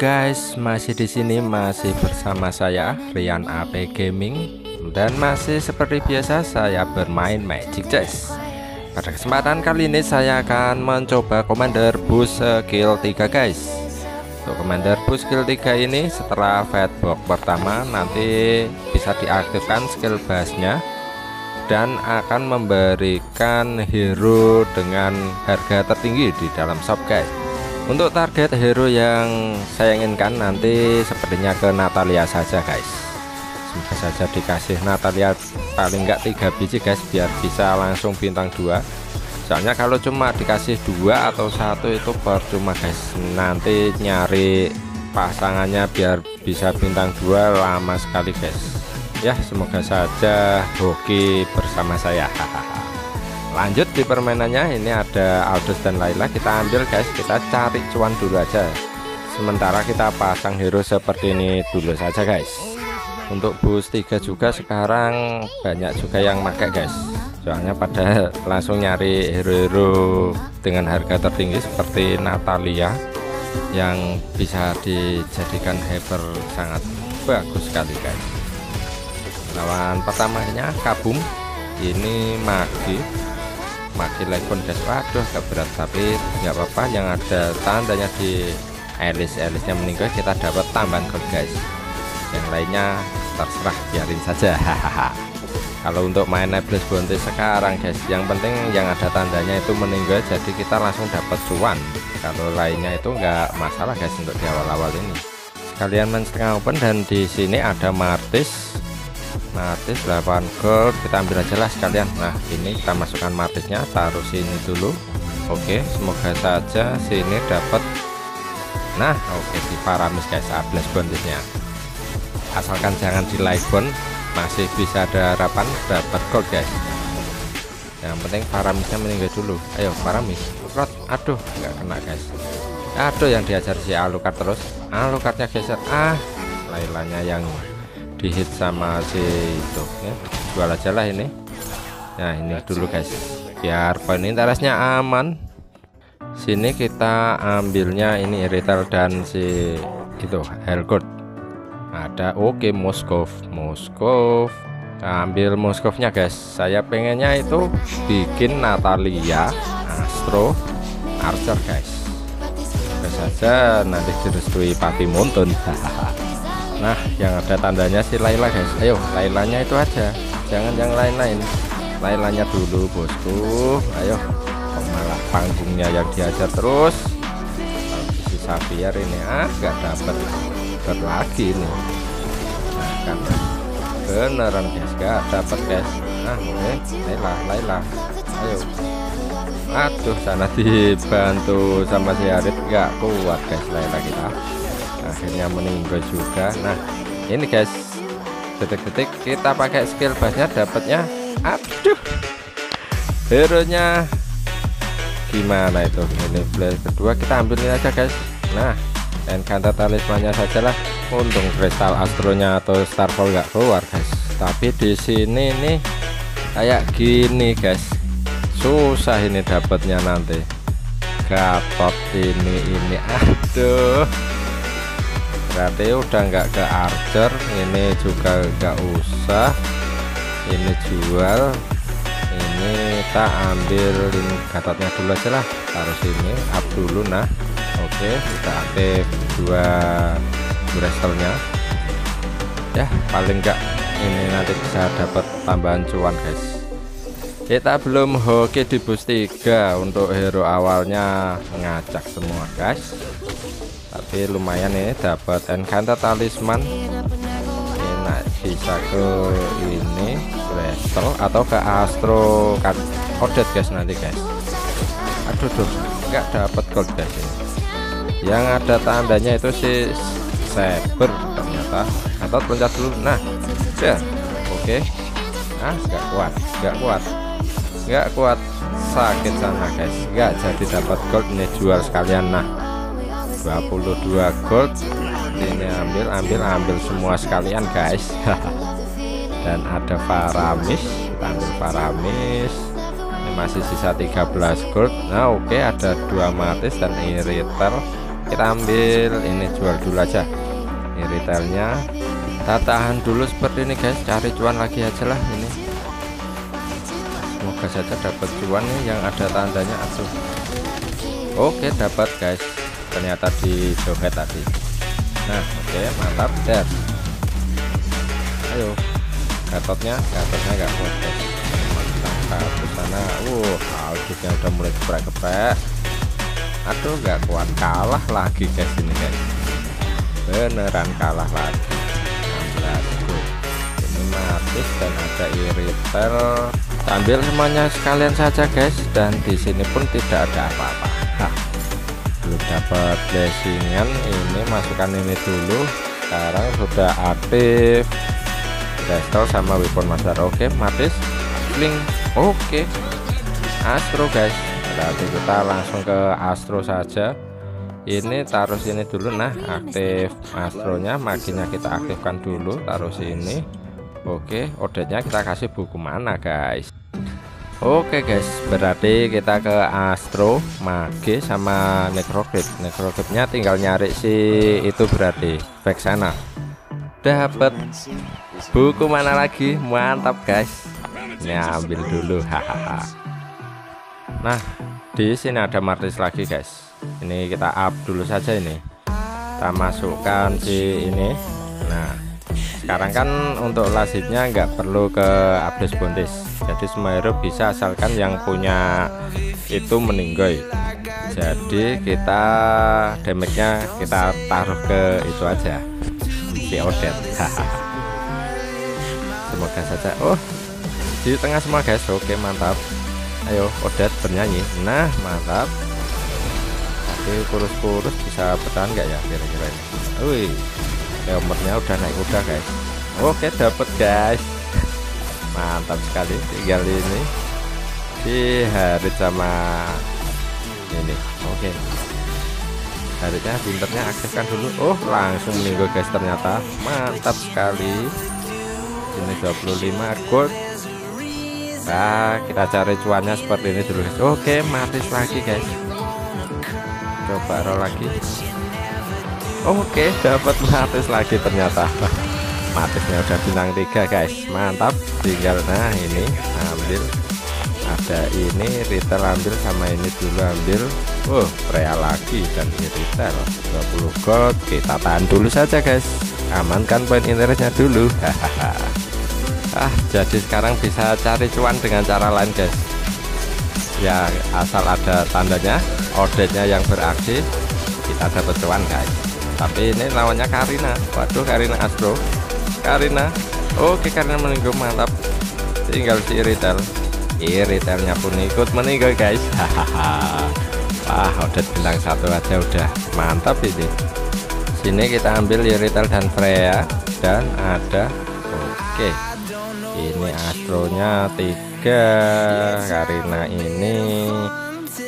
Guys, masih di sini masih bersama saya Rian AP Gaming dan masih seperti biasa saya bermain Magic Chess. Pada kesempatan kali ini saya akan mencoba Commander Boost skill 3 guys. Untuk Commander Boost skill 3 ini setelah Fatbox pertama nanti bisa diaktifkan skill bassnya dan akan memberikan hero dengan harga tertinggi di dalam shop guys untuk target hero yang saya inginkan nanti sepertinya ke Natalia saja guys. Semoga saja dikasih Natalia paling enggak tiga biji guys biar bisa langsung bintang dua. soalnya kalau cuma dikasih dua atau satu itu percuma guys. Nanti nyari pasangannya biar bisa bintang dua lama sekali guys. Ya semoga saja hoki bersama saya. hahaha lanjut di permainannya ini ada Aldous dan Laila. Kita ambil guys. Kita cari cuan dulu aja. Sementara kita pasang hero seperti ini dulu saja guys. Untuk boost 3 juga sekarang banyak juga yang pakai guys. Soalnya pada langsung nyari hero-hero dengan harga tertinggi seperti Natalia yang bisa dijadikan hyper sangat bagus sekali guys. Lawan pertamanya kabum. Ini magi maki pun guys waduh agak berat tapi nggak apa-apa. Yang ada tandanya di elis-elisnya meninggal kita dapat tambahan gold guys. Yang lainnya terserah biarin saja. Hahaha. Kalau untuk main Nebulous Bounty sekarang guys yang penting yang ada tandanya itu meninggal jadi kita langsung dapat cuan. Kalau lainnya itu enggak masalah guys untuk di awal-awal ini. Kalian main setengah open dan di sini ada Martis Martis 8 gold. Kita ambil aja lah sekalian. Nah ini kita masukkan martisnya taruh sini dulu. Oke semoga saja sini dapat. Nah oke di paramis guys 11 bonusnya. Asalkan jangan di live bond masih bisa ada harapan dapat gold guys. Yang penting paramisnya meninggal dulu. Ayo paramis. Rot aduh nggak kena guys. Aduh yang diajar si alucard terus. Alucardnya geser. Ah lailanya yang dihit sama si itu ya. Jual aja lah ini. Nah ini dulu guys. Biar poin interestnya aman. Sini kita ambilnya ini retail dan si itu Helgood ada oke okay, Moskov Moskov ambil Moskovnya guys. Saya pengennya itu bikin Natalia Astro Archer guys. Saja nanti direstui Pati Mountain nah yang ada tandanya si Laila guys. Ayo Lailanya itu aja. Jangan yang lain-lain. Lailanya dulu bosku. Ayo malah panggungnya yang diajar terus? Si Xavier ini ah gak dapet. Ini. Nah kan. Beneran guys. Gak dapet guys. Nah oke. Laila Laila. Ayo. Aduh sana dibantu sama si Arit. Gak kuat guys Laila kita akhirnya meninggal juga. Nah ini guys detik-detik kita pakai skill bassnya dapatnya aduh hero nya gimana itu? Ini blast kedua kita ambilin aja guys. Nah encanted talismannya saja lah untung kristal astronya atau starfall nggak keluar guys. Tapi di sini nih kayak gini guys. Susah ini dapatnya nanti. Gatot ini ini aduh berarti udah nggak ke archer ini juga nggak usah. Ini jual ini kita ambil gatotnya dulu aja lah. Taruh sini up dulu nah. Oke kita aktif dua wrestlenya ya paling enggak ini nanti bisa dapat tambahan cuan guys kita belum hoki di boost 3 untuk hero awalnya. Ngacak semua guys. Tapi lumayan ini dapat encounter talisman. Enak bisa ke ini wrestle atau ke astro kodet guys nanti guys. Aduh tuh nggak dapat gold ini. Yang ada tandanya itu si saber ternyata. Atau loncat dulu. Nah ya oke. Okay. nah nggak kuat nggak kuat nggak kuat. Sakit sana guys. Nggak jadi dapat gold. Ini jual sekalian nah. 22 gold. Ini ambil ambil ambil semua sekalian guys. Dan ada Faramis. Ambil Faramis. Ini masih sisa 13 gold. Nah oke okay, ada dua matis dan iritel kita ambil ini jual dulu aja ini retailnya kita tahan dulu seperti ini guys. Cari cuan lagi aja lah ini semoga saja dapat cuan yang ada tandanya atuh oke dapat guys. Ternyata di joget tadi. Nah oke mantap der ayo. Gatotnya gatotnya gak kuat guys ke sana. Uh auditnya udah mulai geprek-geprek. Aduh gak kuat kalah lagi guys ini guys. Beneran kalah lagi. 16 ini matis dan ada iritel ambil semuanya sekalian saja guys. Dan di sini pun tidak ada apa-apa. Belum dapat blessingan. Ini masukkan ini dulu. Sekarang sudah aktif. Desktop sama weapon master. Oke matis. Link. Oke. Astro guys. Berarti kita langsung ke Astro saja. Ini taruh sini dulu. Nah aktif astronya. Maginya kita aktifkan dulu. Taruh sini. Oke odenya kita kasih buku mana guys Oke guys. Berarti kita ke Astro Mage sama Necrocrypt. Necrocryptnya tinggal nyari si itu berarti Vexana. Dapat buku mana lagi? Mantap guys. Ini ambil dulu hahaha. Nah di sini ada martis lagi guys. Ini kita up dulu saja ini. Kita masukkan si ini. Nah sekarang kan untuk lasitnya nggak perlu ke update bondis jadi semua hero bisa asalkan yang punya itu meninggoy jadi kita damage nya kita taruh ke itu aja. Si Odet semoga saja oh di tengah semua guys oke mantap. Ayo Odet bernyanyi. Nah mantap. Oke kurus-kurus bisa bertahan nggak ya kira-kira ini? Wih nomornya udah naik udah guys. Oke dapet guys mantap sekali tinggal ini. Di hari sama ini. Oke. Harinya pinternya aktifkan dulu. Oh langsung meninggal guys ternyata. Mantap sekali. Ini 25 gold. Nah kita cari cuannya seperti ini dulu oke matis lagi guys. Coba roll lagi. Oke dapat matis lagi ternyata matisnya udah bintang tiga guys. Mantap. Tinggal nah ini ambil. Ada ini retail ambil sama ini dulu ambil. Oh prea lagi. Dan ini retail. 20 gold. Kita tahan dulu saja guys. Amankan poin interestnya dulu. Hahaha ah jadi sekarang bisa cari cuan dengan cara lain guys. Ya asal ada tandanya ordernya yang beraksi kita dapat cuan guys. Tapi ini lawannya Karina. Waduh Karina Astro Karina. Oke Karina meninggal mantap. Tinggal si retail. Retailnya pun ikut meninggal guys. Hahaha. Wah udah bintang satu aja udah mantap ini. Sini kita ambil ya retail dan Freya. Dan ada oke. Ini astronya tiga. Karina ini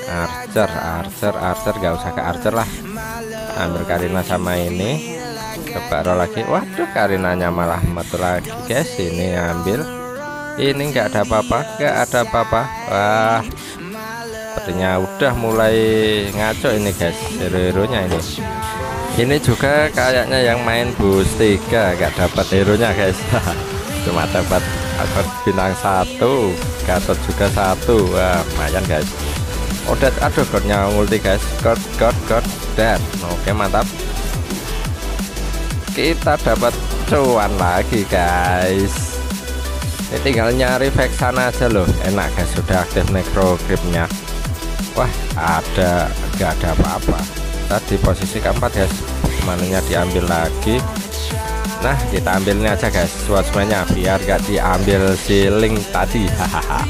Archer Archer Archer. Gak usah ke Archer lah. Ambil Karina sama ini coba roll lagi. Waduh Karinanya malah metu lagi. Guys ini ambil. Ini enggak ada apa-apa enggak ada apa-apa. Wah sepertinya udah mulai ngaco ini guys. Hero-heronya ini. Ini juga kayaknya yang main boost 3 gak dapat hero nya guys. Cuma dapat Gatot bintang satu Gatot juga satu. Wah lumayan guys. Odet oh, aduh godnya multi guys. God God God dead Oke mantap Kita dapat cuan lagi guys. Ini tinggal nyari Vexana aja loh. Enak guys. Sudah aktif necro gripnya. Wah ada Gak ada apa-apa. Tadi posisi keempat guys. Mananya diambil lagi. Nah kita ambil ini aja guys. Swatchman biar gak diambil si link tadi. Hahaha.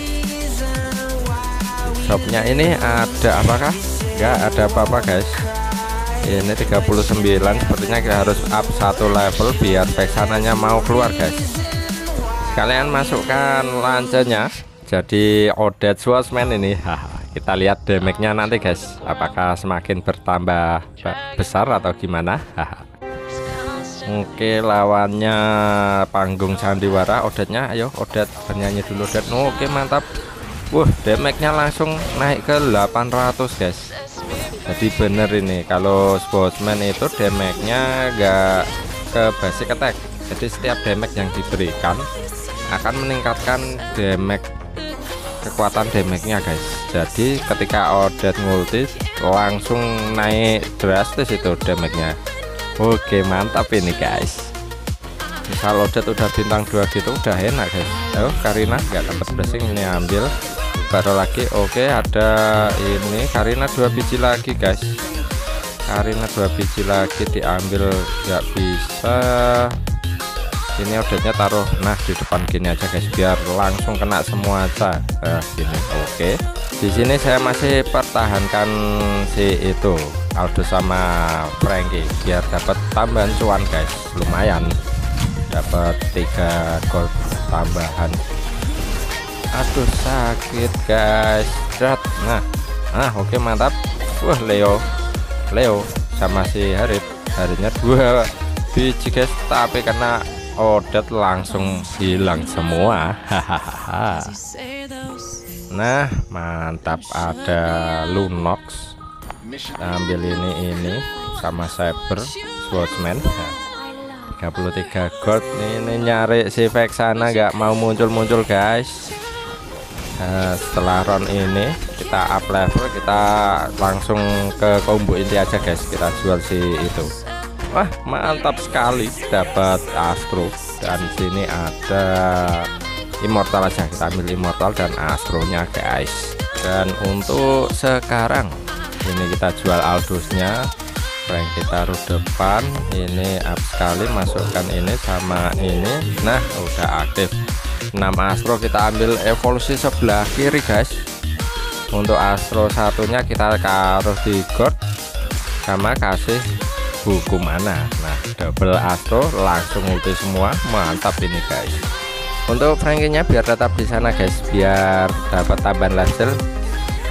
Shopnya ini ada apakah? Gak ada apa-apa guys ini 39 sepertinya kita harus up satu level biar pesanannya mau keluar guys. Kalian masukkan lancenya. Jadi Odet Swatchman ini kita lihat damage-nya nanti guys. Apakah semakin bertambah besar atau gimana? Oke lawannya panggung sandiwara Odetnya. Ayo Odet bernyanyi dulu Odet. Oke mantap. Wah damage nya langsung naik ke 800 guys jadi bener ini kalau sportsman itu damage-nya enggak ke basic attack. Jadi setiap damage yang diberikan akan meningkatkan damage kekuatan damage-nya guys. Jadi ketika Odet ngulti langsung naik drastis itu damage-nya. Oke mantap ini guys. Misal Odet udah bintang dua gitu udah enak guys. Oh Karina nggak dapat blessing ini ambil baru lagi. Oke ada ini Karina dua biji lagi guys. Karina dua biji lagi diambil nggak bisa. Ini odetnya taruh nah di depan gini aja guys biar langsung kena semua aja. Nah, gini oke. Di sini saya masih pertahankan si itu Aldo sama Frankie biar dapat tambahan cuan guys. Lumayan dapat tiga gold tambahan aduh sakit guys. Drat. nah nah oke mantap. Wah Leo. Leo sama si Harip harinya dua biji guys. Tapi karena Odet langsung hilang semua. Hahaha. Nah mantap. Ada Lunox. Ambil ini ini sama Cyber Swordsman. Nah, 33 gold. Ini nyari si Vexana nggak mau muncul-muncul guys nah, setelah round ini kita up level kita langsung ke combo inti aja guys. Kita jual si itu. Wah mantap sekali. Dapat Astro. Dan sini ada Immortal aja. Kita ambil Immortal dan Astronya guys. Dan untuk sekarang ini kita jual Aldosnya. Frank kita taruh depan. Ini up sekali. Masukkan ini sama ini. Nah udah aktif 6 Astro kita ambil evolusi sebelah kiri guys. Untuk Astro satunya kita taruh di god sama kasih buku mana. Nah double astro langsung ulti semua. Mantap ini guys. Untuk frankinya biar tetap di sana guys. Biar dapat tambahan level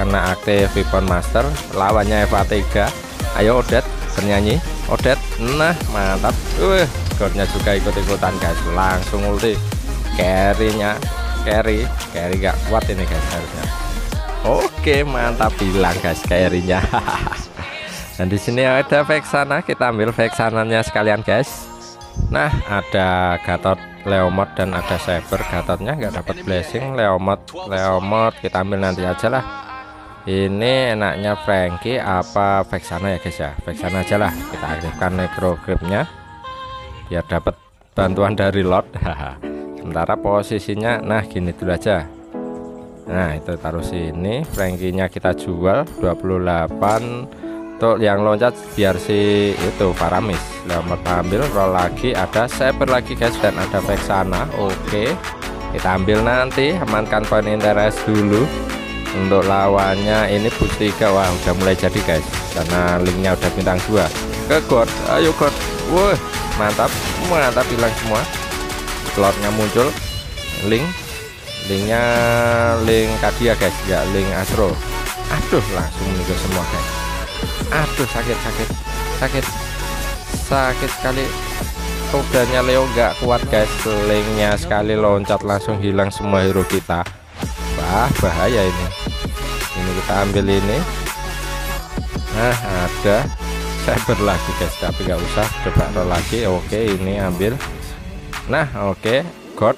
karena aktif weapon master lawannya Eva 3 ayo Odet bernyanyi. Odet nah mantap. Uh godnya juga ikut-ikutan guys. Langsung ulti carry-nya carry. Carry gak kuat ini guys harusnya. Oke mantap. Bilang guys carry-nya dan di sini ada Vexana kita ambil Vexananya sekalian guys. Nah ada Gatot Leomod dan ada Saber Gatotnya nggak dapat blessing Leomod Leomod kita ambil nanti aja lah. Ini enaknya Frankie apa Vexana ya guys ya? Vexana aja lah. Kita aktifkan necro gripnya biar dapat bantuan dari Lord sementara posisinya nah gini dulu aja. Nah itu taruh sini. Frankie-nya kita jual 28 untuk yang loncat biar si itu Paramis Leomord ambil roll lagi. Ada Saber lagi guys dan ada Vexana oke kita ambil nanti. Amankan poin interest dulu. Untuk lawannya ini boost 3 wah udah mulai jadi guys. Karena linknya udah bintang 2 ke God ayo God wah mantap. Mantap hilang semua slotnya muncul link linknya link Kadia guys ya link Astro. Aduh langsung meninggal semua guys. Aduh sakit sakit sakit sakit sekali. Kudanya Leo nggak kuat guys. Linknya sekali loncat langsung hilang semua hero kita. Wah bahaya ini. Ini kita ambil ini. Nah ada. Cyber lagi guys tapi nggak usah. Coba roll lagi. Oke ini ambil nah oke. God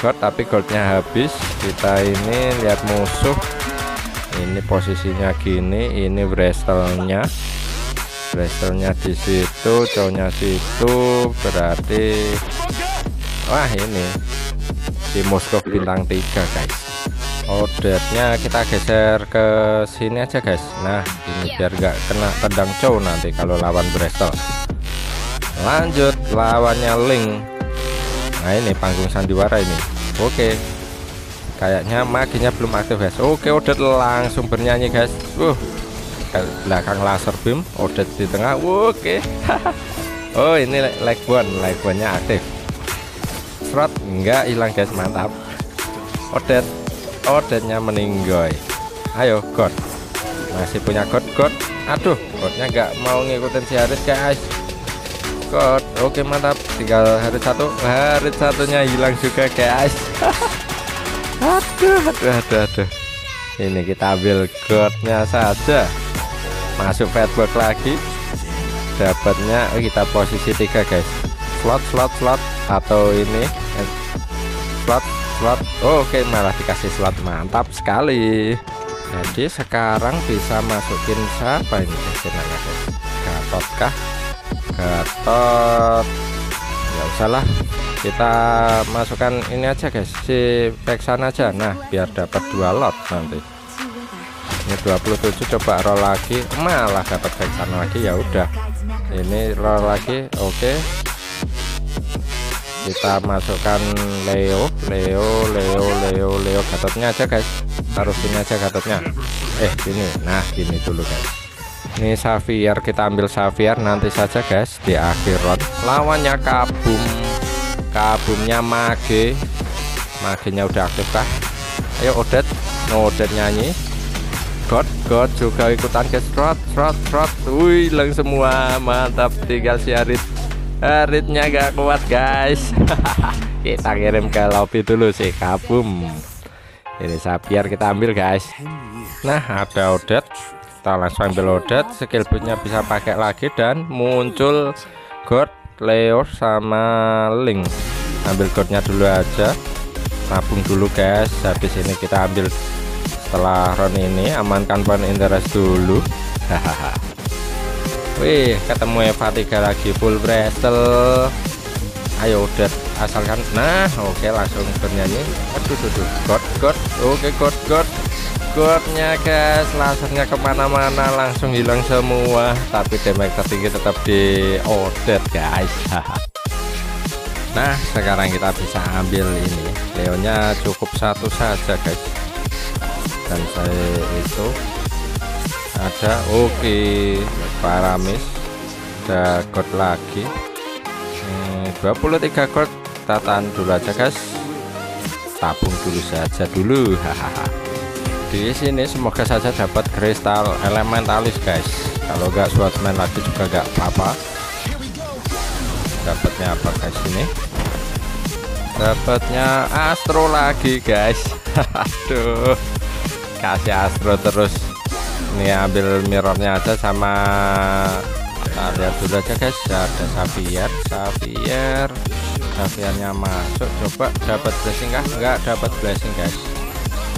god tapi goldnya habis. Kita ini lihat musuh. Ini posisinya gini ini wrestlenya. Wrestlenya di situ cowoknya situ berarti wah ini. Di Moskow bintang 3 guys. Odetnya kita geser ke sini aja guys. Nah ini biar gak kena tendang cow nanti kalau lawan wrestle. Lanjut lawannya Link nah ini panggung sandiwara ini. Oke. Kayaknya maginya belum aktif guys. Oke Odet langsung bernyanyi guys. Uh belakang laser beam Odet di tengah. Oke. Oh ini leg one. Leg one nya aktif. Serot enggak hilang guys. Mantap. Odet Odetnya meninggoy. Ayo God. Masih punya God. God. Aduh Godnya enggak mau ngikutin si Haris guys God oke mantap. Tinggal hari satu. Hari satunya hilang juga guys. Aduh aduh aduh aduh. Ini kita ambil godnya saja. Masuk fatbox lagi. Dapatnya oh, kita posisi tiga guys. Slot slot slot. Atau ini. Eh, slot slot. Oh, oke okay, malah dikasih slot. Mantap sekali. Jadi sekarang bisa masukin siapa ini? Guys Gatot kah Gatot ya usahlah kita masukkan ini aja guys. Si Peksan aja. Nah biar dapat dua lot nanti. Ini 27 coba roll lagi. Malah dapat Peksan lagi ya udah. Ini roll lagi oke. Okay. kita masukkan Leo. Leo Leo Leo Leo. Gatotnya aja guys. Taruh sini aja gatotnya. Eh sini. Nah gini dulu guys ini Xavier kita ambil Xavier. Nanti saja guys di akhir round lawannya kabum. Kabumnya mage. Magenya udah aktif kah? Ayo Odet. Odet nyanyi? God God juga ikutan ke trot trot trot. Wih hilang semua. Mantap. Tinggal si Arit. Aritnya gak kuat guys. Kita kirim ke lobby dulu sih kabum. Ini sapiar kita ambil guys. Nah ada Odet kita langsung ambil Odet skill bootnya bisa pakai lagi dan muncul God Leo sama Link. Ambil code dulu aja. Nabung dulu guys. Habis ini kita ambil setelah run ini amankan point interest dulu. Hahaha. Wih ketemu Eva 3 lagi full Bristol ayo udah asalkan nah oke okay, langsung bernyanyi. Aduh, aduh. god god oke okay, god god godnya guys. Lasernya ke mana-mana langsung hilang semua. Tapi damage tertinggi tetap di order guys. Nah sekarang kita bisa ambil ini. Leonya cukup satu saja guys. Dan saya itu ada oke okay, paramis. Ada god lagi. Hmm, 23 god tataan dulu aja guys. Tabung dulu saja dulu hahaha di sini. Semoga saja dapat kristal elementalis guys. Kalau enggak swordsman lagi juga enggak apa-apa. Dapatnya apa guys ini? Dapatnya astro lagi guys. Aduh. Kasih astro terus. Ini ambil mirrornya aja sama kita lihat dulu aja guys. Ada Xavier Xavier. Xaviernya masuk. Coba dapat blessing kah? Enggak dapat blessing guys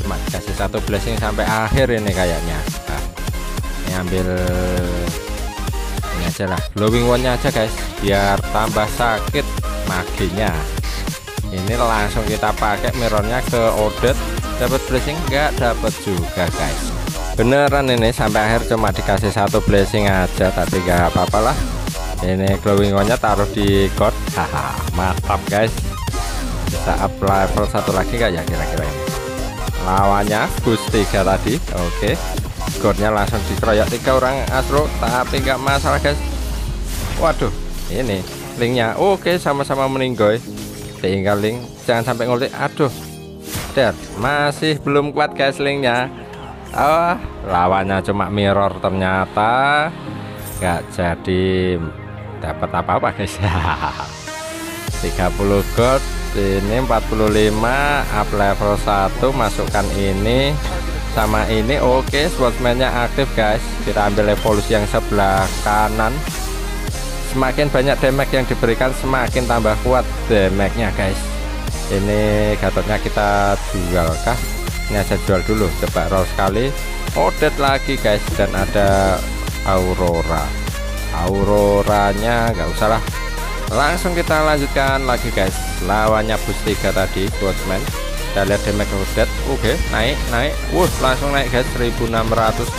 cuma dikasih satu blessing sampai akhir ini kayaknya. Nah, ini ambil ini aja lah. Glowing one nya aja guys. Biar tambah sakit maginya. Ini langsung kita pakai mirrornya ke Odet dapat blessing? Enggak dapat juga guys. Beneran ini sampai akhir cuma dikasih satu blessing aja tapi enggak apa-apa lah. Ini glowing one nya taruh di god haha mantap guys. Bisa up level satu lagi gak ya kira-kira ini lawannya bus 3 tadi. Oke. Okay. skornya langsung dikeroyok tiga orang Astro. Tapi nggak masalah guys. Waduh ini linknya. Oke okay, sama-sama meninggoy. Tinggal link. Jangan sampai ngulti aduh. Der masih belum kuat guys linknya. Oh lawannya cuma mirror ternyata. Nggak jadi dapat apa-apa guys. 30 gold ini 45 up level 1 masukkan ini. Sama ini oke okay, aktif guys. Kita ambil evolusi yang sebelah kanan. Semakin banyak damage yang diberikan semakin tambah kuat damage nya guys. Ini gatotnya kita jual kah ini aja jual dulu coba roll sekali. Odet lagi guys dan ada aurora. Auroranya nggak usah lah langsung kita lanjutkan lagi guys. Lawannya bus 3 tadi Botsman kita lihat damage oke okay, naik naik. Wuh langsung naik guys. 1685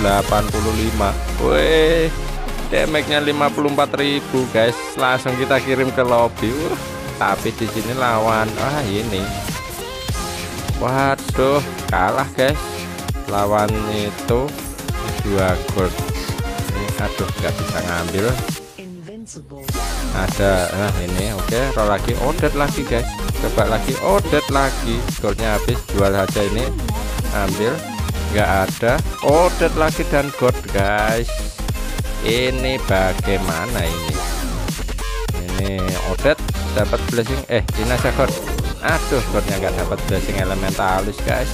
wih damage nya 54.000 guys. Langsung kita kirim ke lobby. Wuh, tapi di sini lawan ah ini. Waduh kalah guys. Lawan itu dua gold. Ini aduh nggak bisa ngambil ada nah ini oke okay, roll lagi order lagi guys. Coba lagi order lagi. Goldnya habis jual saja ini. Ambil nggak ada. Order lagi dan gold guys. Ini bagaimana ini? Ini order dapat blessing eh ini aja gold aduh goldnya nggak dapat blessing elementalis guys.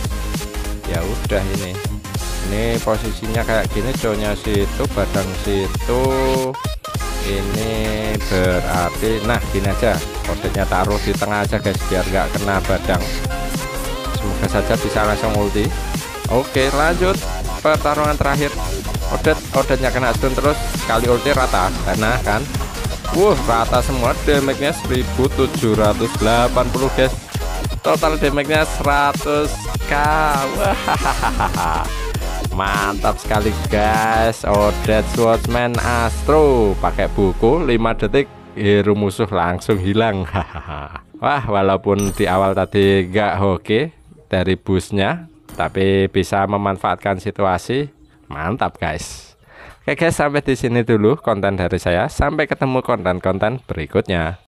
Ya udah ini. Ini posisinya kayak gini cowoknya situ badang situ ini berarti nah gini aja. Kodenya taruh di tengah aja guys biar nggak kena badang. Semoga saja bisa langsung ulti oke lanjut. Pertarungan terakhir. Odet Odetnya kena stun terus. Sekali ulti rata. Karena kan? Wuh rata semua. Damage nya 1780 guys. Total damage nya 100k Wah, mantap sekali guys. Odet Swordsman Astro. Pakai buku 5 detik hero musuh langsung hilang. Wah walaupun di awal tadi gak hoki dari busnya tapi bisa memanfaatkan situasi. Mantap guys. Oke guys sampai di sini dulu konten dari saya. Sampai ketemu konten-konten berikutnya